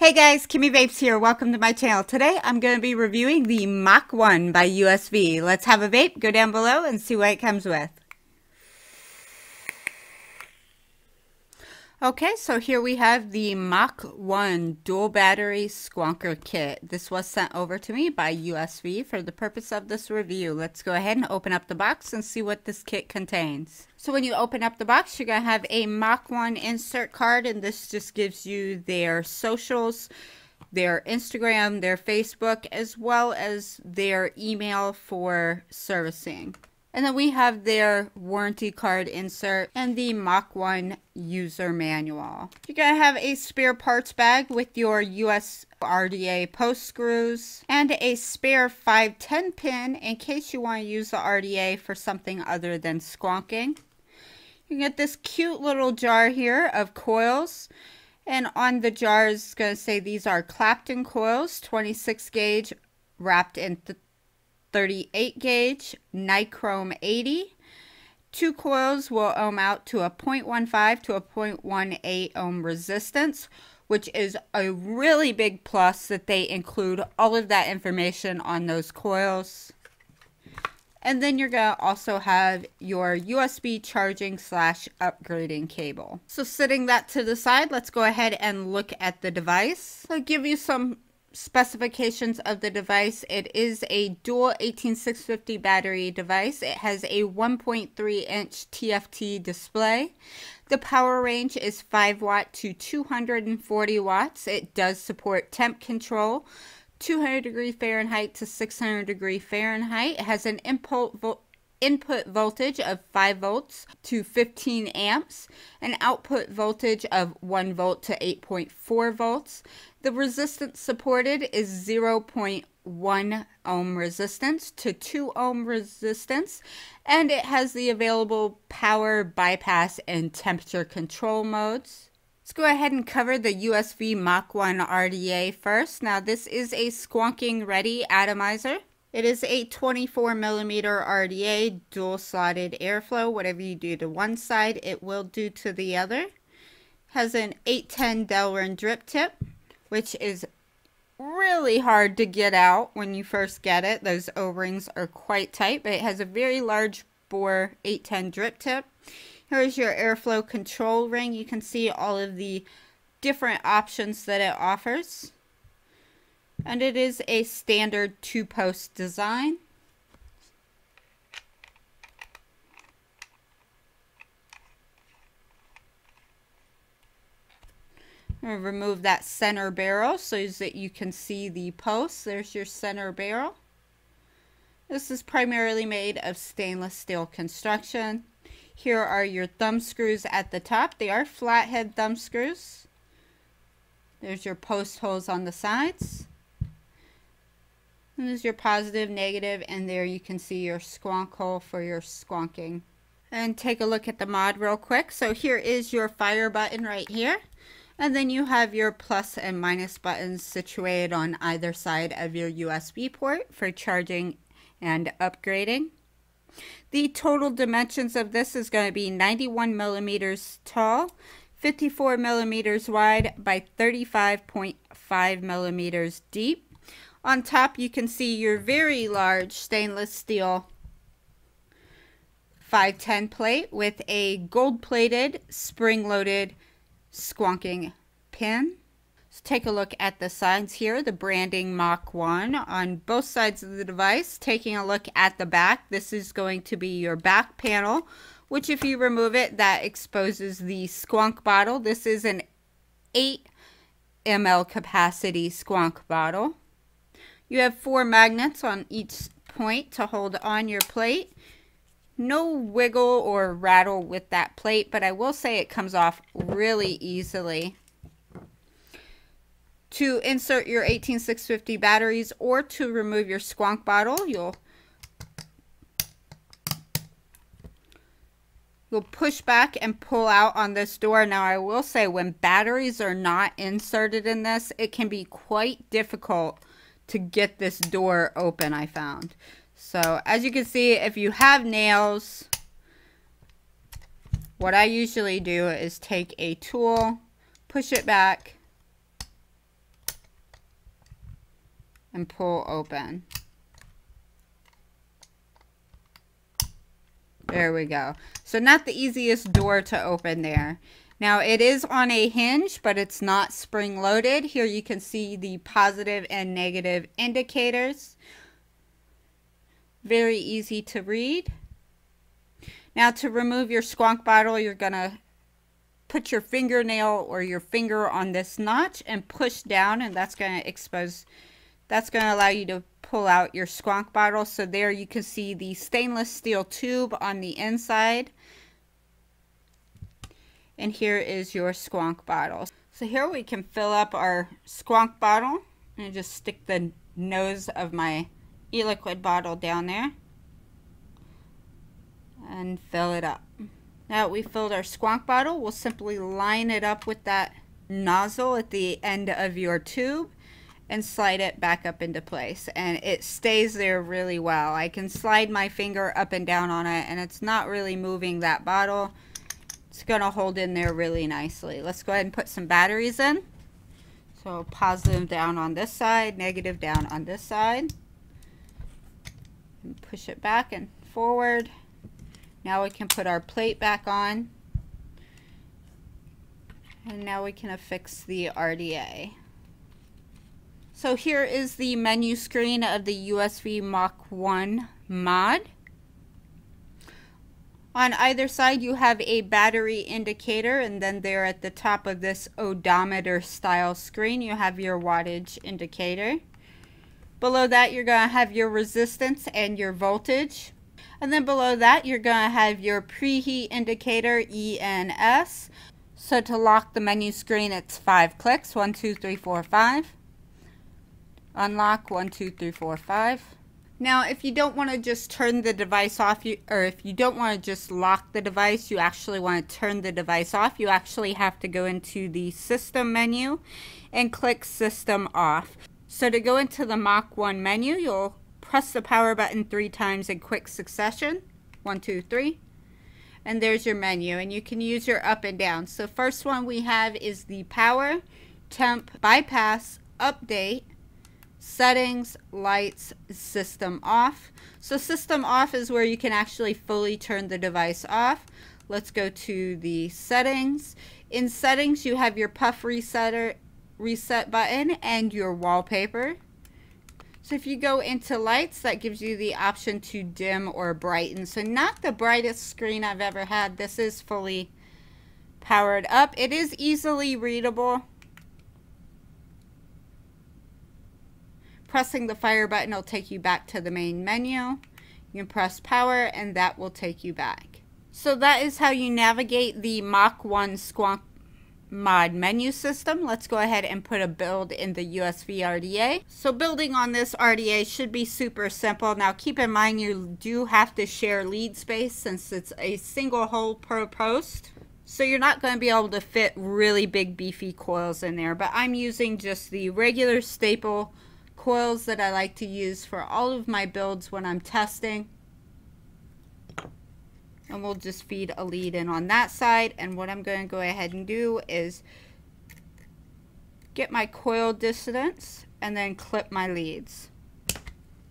Hey guys, Kimmy Vapes here. Welcome to my channel. Today I'm going to be reviewing the Mach 1 by USV. Let's have a vape, go down below and see what it comes with. Okay, so here we have the Mach 1 dual battery squonker kit. This was sent over to me by USV for the purpose of this review. Let's go ahead and open up the box and see what this kit contains. So when you open up the box, you're going to have a Mach 1 insert card and this just gives you their socials, their Instagram, their Facebook, as well as their email for servicing. And then we have their warranty card insert and the Mach 1 user manual. You're going to have a spare parts bag with your USV RDA post screws and a spare 510 pin in case you want to use the RDA for something other than squonking. You get this cute little jar here of coils. And on the jar is going to say these are Clapton coils, 26 gauge, wrapped in 38 gauge nichrome 80. Two coils will ohm out to a 0.15 to a 0.18 ohm resistance, which is a really big plus that they include all of that information on those coils. And then you're going to also have your USB charging slash upgrading cable. So setting that to the side, let's go ahead and look at the device. I'll give you some specifications of the device, it is a dual 18650 battery device. It has a 1.3 inch TFT display. The power range is 5 watt to 240 watts. It does support temp control. 200 degree Fahrenheit to 600 degree Fahrenheit. It has an input input voltage of 5 volts to 15 amps, an output voltage of 1 volt to 8.4 volts. The resistance supported is 0.1 ohm resistance to 2 ohm resistance, and it has the available power, bypass, and temperature control modes. Let's go ahead and cover the USV Mach 1 RDA first. Now this is a squonking ready atomizer. It is a 24 millimeter RDA, dual slotted airflow. Whatever you do to one side, it will do to the other. Has an 810 Delrin drip tip, which is really hard to get out when you first get it. Those O-rings are quite tight, but it has a very large bore 810 drip tip. Here's your airflow control ring. You can see all of the different options that it offers and it is a standard two-post design. remove that center barrel so that you can see the posts. There's your center barrel. This is primarily made of stainless steel construction. Here are your thumb screws at the top. They are flathead thumb screws. There's your post holes on the sides. And your positive, negative, and there you can see your squonk hole for your squonking. And take a look at the mod real quick. So here is your fire button right here. And then you have your plus and minus buttons situated on either side of your USB port for charging and upgrading. The total dimensions of this is going to be 91 millimeters tall, 54 millimeters wide by 35.5 millimeters deep. On top you can see your very large stainless steel 510 plate with a gold plated spring loaded squonking pin. Let's take a look at the sides here, the branding Mach 1 on both sides of the device. Taking a look at the back, this is going to be your back panel, which if you remove it, that exposes the squonk bottle. This is an 8 ml capacity squonk bottle. You have four magnets on each point to hold on your plate. No wiggle or rattle with that plate, but I will say it comes off really easily. To insert your 18650 batteries or to remove your squonk bottle, you'll You'll push back and pull out on this door. Now, I will say when batteries are not inserted in this, it can be quite difficult to get this door open, I found. So, as you can see, if you have nails, what I usually do is take a tool, push it back, and pull open. There we go. So not the easiest door to open there. Now it is on a hinge, but it's not spring loaded. Here you can see the positive and negative indicators. Very easy to read. Now to remove your squonk bottle, you're going to put your fingernail or your finger on this notch and push down and that's going to expose that's going to allow you to pull out your squonk bottle. So there you can see the stainless steel tube on the inside. And here is your squonk bottle. So here we can fill up our squonk bottle and just stick the nose of my e-liquid bottle down there and fill it up. Now that we filled our squonk bottle, we'll simply line it up with that nozzle at the end of your tube and slide it back up into place and it stays there really well. I can slide my finger up and down on it and it's not really moving that bottle. It's going to hold in there really nicely. Let's go ahead and put some batteries in. So positive down on this side, negative down on this side. And push it back and forward. Now we can put our plate back on. And now we can affix the RDA. So here is the menu screen of the USV Mach 1 mod. On either side you have a battery indicator and then there at the top of this odometer style screen you have your wattage indicator. Below that you're going to have your resistance and your voltage. And then below that you're going to have your preheat indicator ENS. So to lock the menu screen it's five clicks, one, two, three, four, five. Unlock, one, two, three, four, five. Now, if you don't want to just turn the device off, you, or if you don't want to just lock the device, you actually want to turn the device off, you actually have to go into the System menu and click System Off. So to go into the Mach 1 menu, you'll press the power button three times in quick succession. One, two, three. And there's your menu, and you can use your up and down. So first one we have is the power, temp, bypass, update, settings, lights, system off. So system off is where you can actually fully turn the device off. Let's go to the settings. In settings, you have your puff resetter reset button and your wallpaper. So if you go into lights, that gives you the option to dim or brighten. So not the brightest screen I've ever had. This is fully powered up. It is easily readable. Pressing the fire button will take you back to the main menu. You can press power and that will take you back. So that is how you navigate the Mach 1 Squonk mod menu system. Let's go ahead and put a build in the USV RDA. So building on this RDA should be super simple. Now keep in mind you do have to share lead space since it's a single hole per post. So you're not going to be able to fit really big beefy coils in there. But I'm using just the regular staple coils that I like to use for all of my builds when I'm testing. And we'll just feed a lead in on that side. And what I'm going to go ahead and do is get my coil distance and then clip my leads.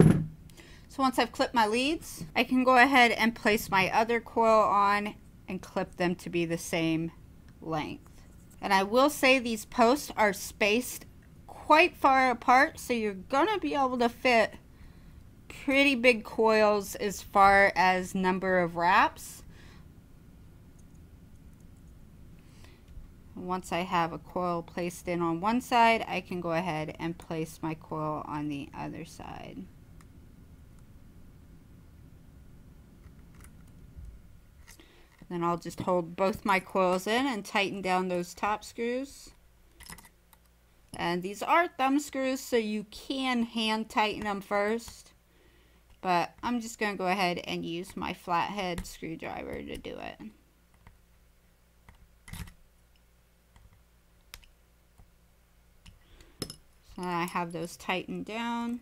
So once I've clipped my leads, I can go ahead and place my other coil on and clip them to be the same length. And I will say these posts are spaced quite far apart, so you're going to be able to fit pretty big coils as far as number of wraps. Once I have a coil placed in on one side, I can go ahead and place my coil on the other side. Then I'll just hold both my coils in and tighten down those top screws. And these are thumb screws, so you can hand tighten them first. But I'm just going to go ahead and use my flathead screwdriver to do it. So I have those tightened down.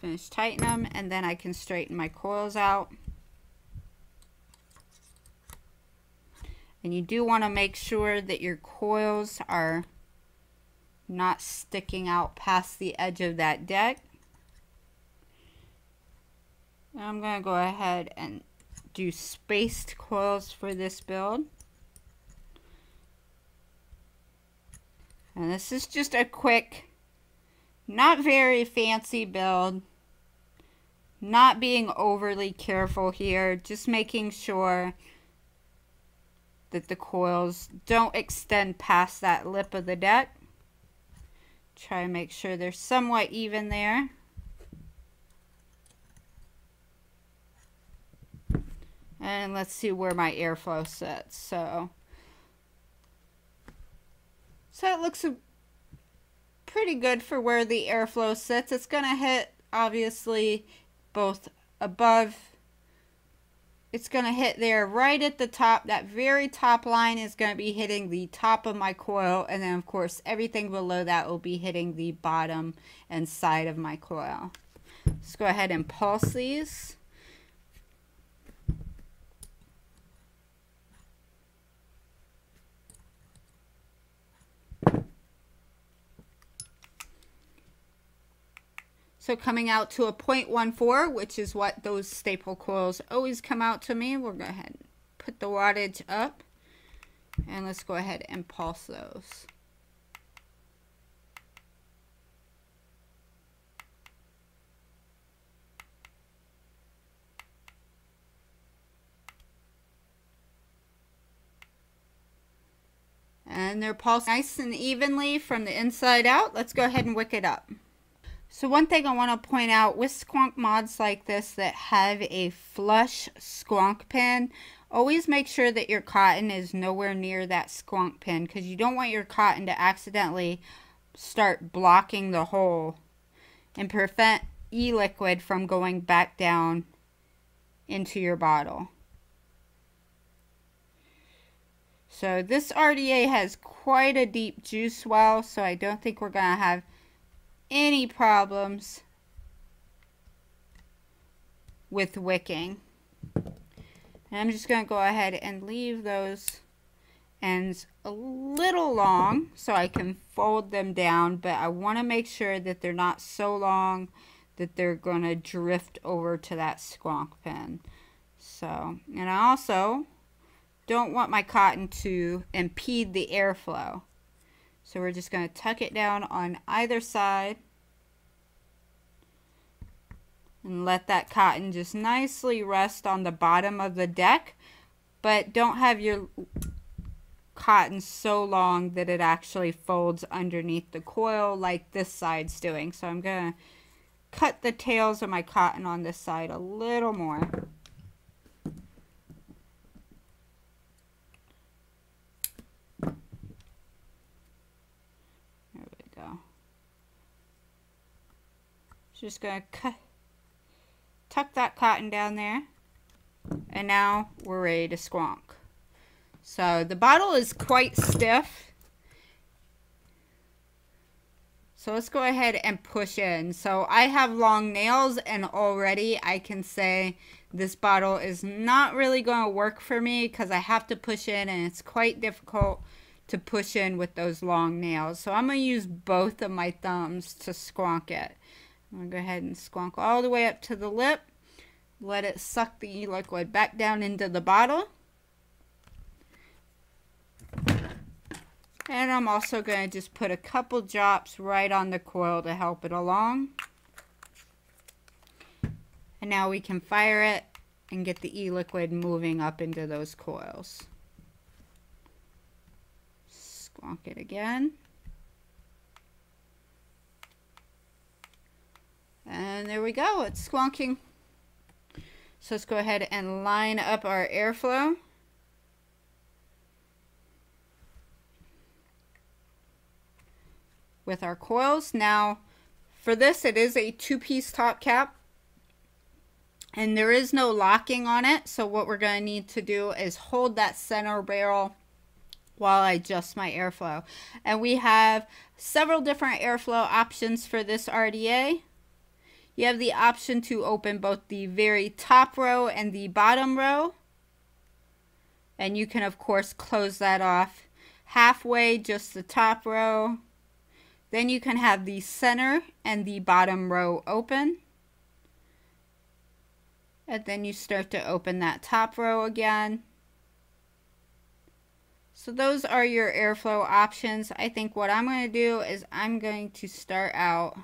Finish tighten them and then I can straighten my coils out. And you do want to make sure that your coils are not sticking out past the edge of that deck. I'm going to go ahead and do spaced coils for this build. And this is just a quick, not very fancy build. Not being overly careful here, just making sure that the coils don't extend past that lip of the deck. Try to make sure they're somewhat even there. And let's see where my airflow sits. So, so it looks pretty good for where the airflow sits. It's going to hit, obviously, both above it's going to hit there right at the top. That very top line is going to be hitting the top of my coil. And then, of course, everything below that will be hitting the bottom and side of my coil. Let's go ahead and pulse these. So coming out to a 0.14, which is what those staple coils always come out to me. We'll go ahead and put the wattage up. And let's go ahead and pulse those. And they're pulsed nice and evenly from the inside out. Let's go ahead and wick it up. So one thing I want to point out with squonk mods like this that have a flush squonk pin, always make sure that your cotton is nowhere near that squonk pin because you don't want your cotton to accidentally start blocking the hole and prevent e-liquid from going back down into your bottle. So this RDA has quite a deep juice well, so I don't think we're going to have any problems with wicking. And I'm just going to go ahead and leave those ends a little long so I can fold them down, but I want to make sure that they're not so long that they're going to drift over to that squonk pin. So, and I also don't want my cotton to impede the airflow. So we're just going to tuck it down on either side and let that cotton just nicely rest on the bottom of the deck. But don't have your cotton so long that it actually folds underneath the coil like this side's doing. So I'm going to cut the tails of my cotton on this side a little more. Just going to cut, tuck that cotton down there. And now we're ready to squonk. So the bottle is quite stiff. So let's go ahead and push in. So I have long nails and already I can say this bottle is not really going to work for me because I have to push in and it's quite difficult to push in with those long nails. So I'm going to use both of my thumbs to squonk it. I'm going to go ahead and squonk all the way up to the lip. Let it suck the e liquid back down into the bottle. And I'm also going to just put a couple drops right on the coil to help it along. And now we can fire it and get the e-liquid moving up into those coils. Squonk it again. And there we go, it's squonking. So let's go ahead and line up our airflow. With our coils. Now, for this, it is a two-piece top cap. And there is no locking on it. So what we're going to need to do is hold that center barrel while I adjust my airflow. And we have several different airflow options for this RDA. You have the option to open both the very top row and the bottom row. And you can, of course, close that off halfway, just the top row. Then you can have the center and the bottom row open. And then you start to open that top row again. So those are your airflow options. I think what I'm going to do is I'm going to start out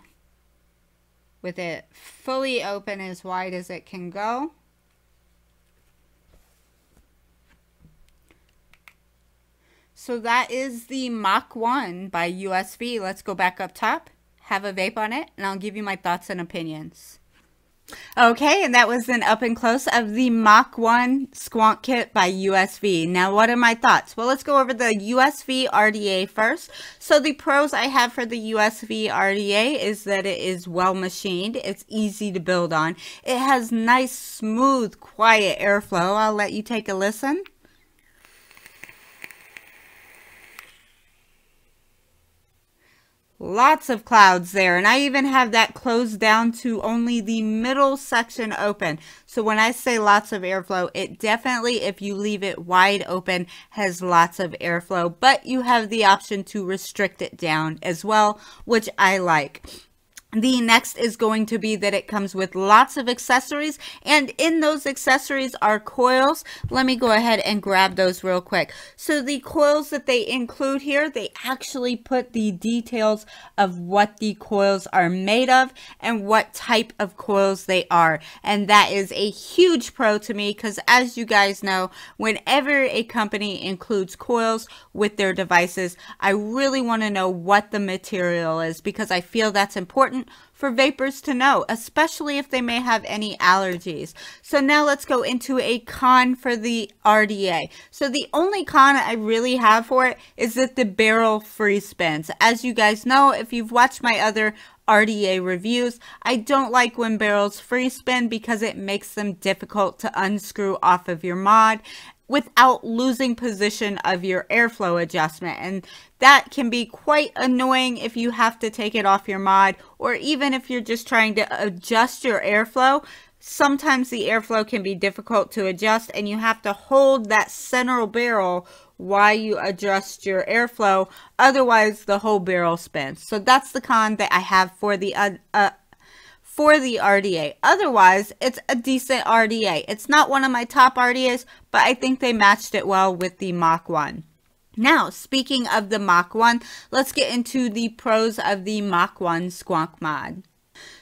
with it fully open as wide as it can go. So that is the Mach 1 by USV. Let's go back up top, have a vape on it, and I'll give you my thoughts and opinions. Okay, and that was an up and close of the Mach 1 Squonk Kit by USV. Now, what are my thoughts? Well, let's go over the USV RDA first. So, the pros I have for the USV RDA is that it is well machined. It's easy to build on. It has nice, smooth, quiet airflow. I'll let you take a listen. Lots of clouds there. And I even have that closed down to only the middle section open. So when I say lots of airflow, it definitely, if you leave it wide open, has lots of airflow. But you have the option to restrict it down as well, which I like. The next is going to be that it comes with lots of accessories and in those accessories are coils. Let me go ahead and grab those real quick. So the coils that they include here, they actually put the details of what the coils are made of and what type of coils they are. And that is a huge pro to me because as you guys know, whenever a company includes coils with their devices, I really want to know what the material is because I feel that's important for vapors to know, especially if they may have any allergies. So now let's go into a con for the RDA. So the only con I really have for it is that the barrel free spins. As you guys know, if you've watched my other RDA reviews. I don't like when barrels free spin because it makes them difficult to unscrew off of your mod without losing position of your airflow adjustment. And that can be quite annoying if you have to take it off your mod or even if you're just trying to adjust your airflow. Sometimes the airflow can be difficult to adjust and you have to hold that central barrel while you adjust your airflow. Otherwise, the whole barrel spins. So that's the con that I have for the uh, uh, for the RDA. Otherwise, it's a decent RDA. It's not one of my top RDAs, but I think they matched it well with the Mach 1. Now, speaking of the Mach 1, let's get into the pros of the Mach 1 Squonk mod.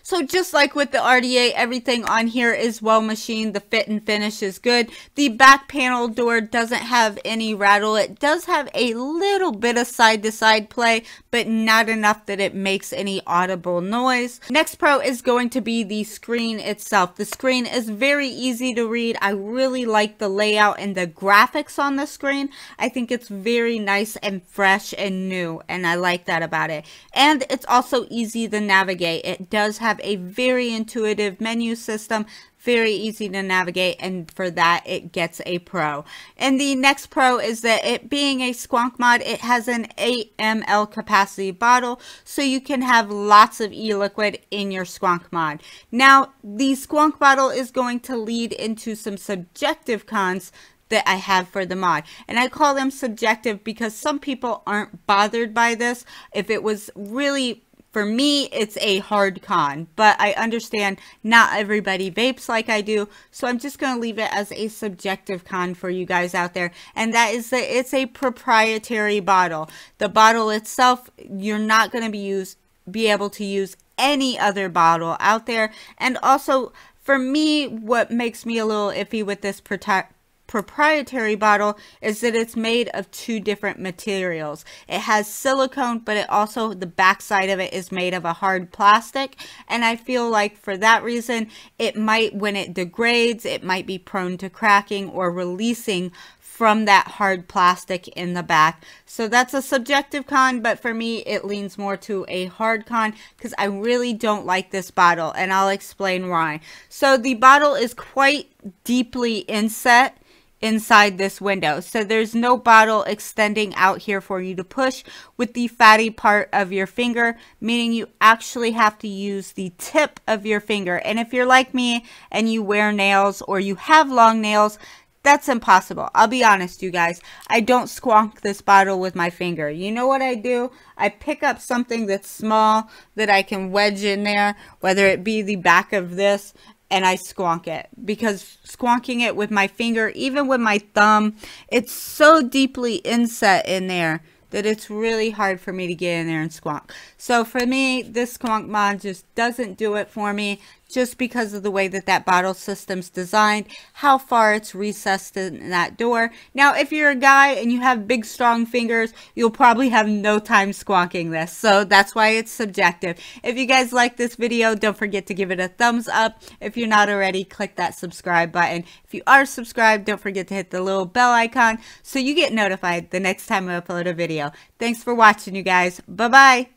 So just like with the RDA, everything on here is well machined. The fit and finish is good. The back panel door doesn't have any rattle. It does have a little bit of side to side play, but not enough that it makes any audible noise. Next pro is going to be the screen itself. The screen is very easy to read. I really like the layout and the graphics on the screen. I think it's very nice and fresh and new, and I like that about it. And it's also easy to navigate. It does have have a very intuitive menu system very easy to navigate and for that it gets a pro and the next pro is that it being a squonk mod it has an 8 ml capacity bottle so you can have lots of e-liquid in your squonk mod now the squonk bottle is going to lead into some subjective cons that I have for the mod. And I call them subjective because some people aren't bothered by this. If it was really for me, it's a hard con, but I understand not everybody vapes like I do, so I'm just going to leave it as a subjective con for you guys out there, and that is that it's a proprietary bottle. The bottle itself, you're not going to be use be able to use any other bottle out there, and also for me, what makes me a little iffy with this protect proprietary bottle is that it's made of two different materials. It has silicone, but it also, the backside of it is made of a hard plastic. And I feel like for that reason, it might, when it degrades, it might be prone to cracking or releasing from that hard plastic in the back. So that's a subjective con, but for me, it leans more to a hard con because I really don't like this bottle and I'll explain why. So the bottle is quite deeply inset inside this window. So there's no bottle extending out here for you to push with the fatty part of your finger, meaning you actually have to use the tip of your finger. And if you're like me and you wear nails or you have long nails, That's impossible. I'll be honest, you guys. I don't squonk this bottle with my finger. You know what I do? I pick up something that's small that I can wedge in there, whether it be the back of this, and I squonk it because squonking it with my finger, even with my thumb, it's so deeply inset in there that it's really hard for me to get in there and squonk. So for me, this squonk mod just doesn't do it for me just because of the way that that bottle system's designed, how far it's recessed in that door. Now, if you're a guy and you have big, strong fingers, you'll probably have no time squonking this. So that's why it's subjective. If you guys like this video, don't forget to give it a thumbs up. If you're not already, click that subscribe button. If you are subscribed, don't forget to hit the little bell icon so you get notified the next time I upload a video. Thanks for watching, you guys. Bye-bye.